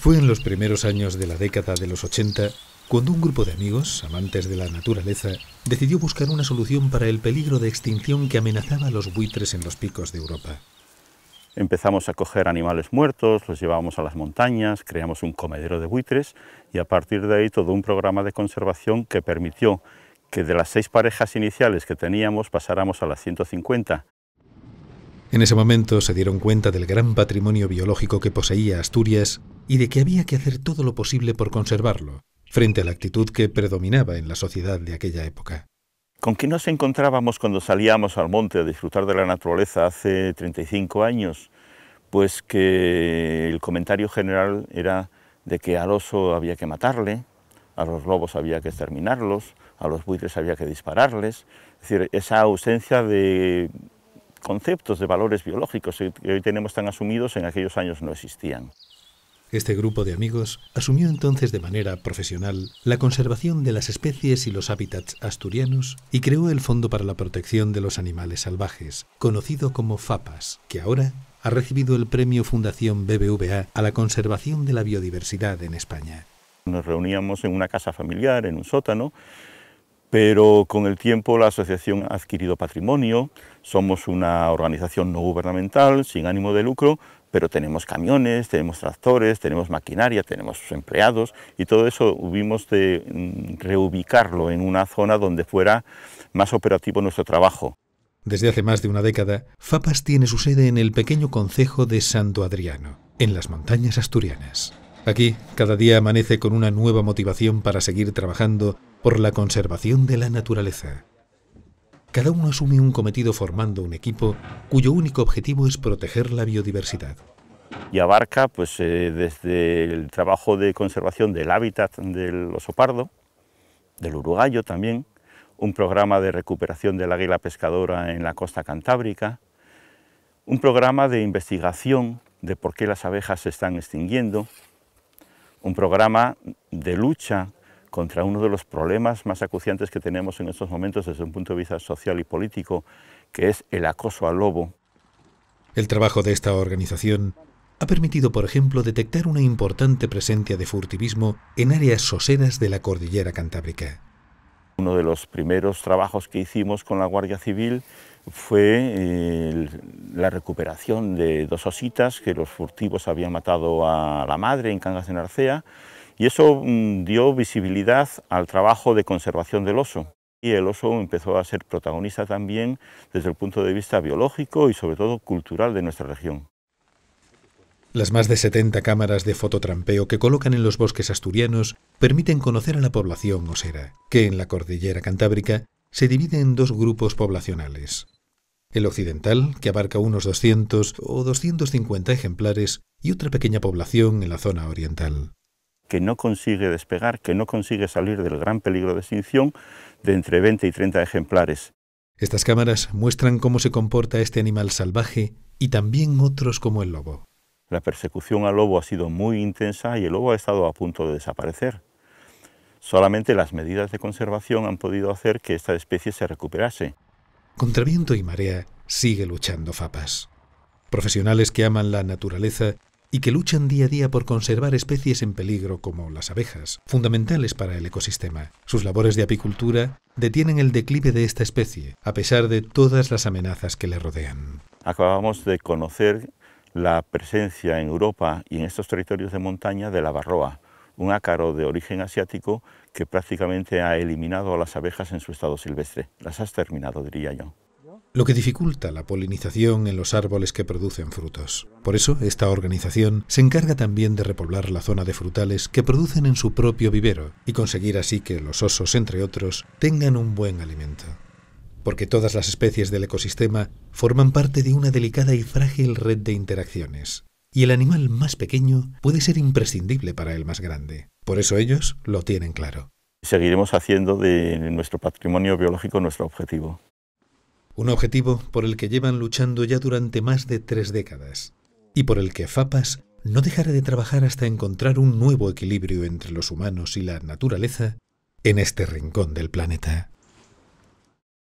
Fue en los primeros años de la década de los 80 cuando un grupo de amigos, amantes de la naturaleza, decidió buscar una solución para el peligro de extinción que amenazaba a los buitres en los picos de Europa. Empezamos a coger animales muertos, los llevábamos a las montañas, creamos un comedero de buitres y a partir de ahí todo un programa de conservación que permitió que de las seis parejas iniciales que teníamos pasáramos a las 150 en ese momento se dieron cuenta del gran patrimonio biológico que poseía Asturias y de que había que hacer todo lo posible por conservarlo, frente a la actitud que predominaba en la sociedad de aquella época. ¿Con qué nos encontrábamos cuando salíamos al monte a disfrutar de la naturaleza hace 35 años? Pues que el comentario general era de que al oso había que matarle, a los lobos había que exterminarlos, a los buitres había que dispararles. Es decir, esa ausencia de conceptos de valores biológicos que hoy tenemos tan asumidos en aquellos años no existían. Este grupo de amigos asumió entonces de manera profesional la conservación de las especies y los hábitats asturianos y creó el Fondo para la Protección de los Animales Salvajes, conocido como FAPAS, que ahora ha recibido el premio Fundación BBVA a la conservación de la biodiversidad en España. Nos reuníamos en una casa familiar, en un sótano, pero con el tiempo la asociación ha adquirido patrimonio, somos una organización no gubernamental, sin ánimo de lucro, pero tenemos camiones, tenemos tractores, tenemos maquinaria, tenemos empleados y todo eso hubimos de mm, reubicarlo en una zona donde fuera más operativo nuestro trabajo. Desde hace más de una década, FAPAS tiene su sede en el pequeño concejo de Santo Adriano, en las montañas asturianas. Aquí, cada día amanece con una nueva motivación para seguir trabajando por la conservación de la naturaleza. Cada uno asume un cometido formando un equipo cuyo único objetivo es proteger la biodiversidad. Y abarca pues, eh, desde el trabajo de conservación del hábitat del oso pardo, del uruguayo también, un programa de recuperación del águila pescadora en la costa cantábrica, un programa de investigación de por qué las abejas se están extinguiendo, un programa de lucha contra uno de los problemas más acuciantes que tenemos en estos momentos desde un punto de vista social y político, que es el acoso al lobo. El trabajo de esta organización ha permitido, por ejemplo, detectar una importante presencia de furtivismo en áreas soseras de la cordillera cantábrica. Uno de los primeros trabajos que hicimos con la Guardia Civil fue eh, la recuperación de dos ositas que los furtivos habían matado a la madre en Cangas de Narcea y eso mm, dio visibilidad al trabajo de conservación del oso. Y el oso empezó a ser protagonista también desde el punto de vista biológico y sobre todo cultural de nuestra región. Las más de 70 cámaras de fototrampeo que colocan en los bosques asturianos permiten conocer a la población osera, que en la cordillera cantábrica se divide en dos grupos poblacionales. El occidental, que abarca unos 200 o 250 ejemplares, y otra pequeña población en la zona oriental. Que no consigue despegar, que no consigue salir del gran peligro de extinción de entre 20 y 30 ejemplares. Estas cámaras muestran cómo se comporta este animal salvaje y también otros como el lobo. La persecución al lobo ha sido muy intensa y el lobo ha estado a punto de desaparecer. Solamente las medidas de conservación han podido hacer que esta especie se recuperase. Contra viento y marea sigue luchando FAPAS. Profesionales que aman la naturaleza y que luchan día a día por conservar especies en peligro como las abejas, fundamentales para el ecosistema. Sus labores de apicultura detienen el declive de esta especie, a pesar de todas las amenazas que le rodean. Acabamos de conocer la presencia en Europa y en estos territorios de montaña de la barroa, un ácaro de origen asiático que prácticamente ha eliminado a las abejas en su estado silvestre. Las ha exterminado, diría yo. Lo que dificulta la polinización en los árboles que producen frutos. Por eso, esta organización se encarga también de repoblar la zona de frutales que producen en su propio vivero y conseguir así que los osos, entre otros, tengan un buen alimento. Porque todas las especies del ecosistema forman parte de una delicada y frágil red de interacciones, y el animal más pequeño puede ser imprescindible para el más grande. Por eso ellos lo tienen claro. Seguiremos haciendo de nuestro patrimonio biológico nuestro objetivo. Un objetivo por el que llevan luchando ya durante más de tres décadas y por el que FAPAS no dejará de trabajar hasta encontrar un nuevo equilibrio entre los humanos y la naturaleza en este rincón del planeta.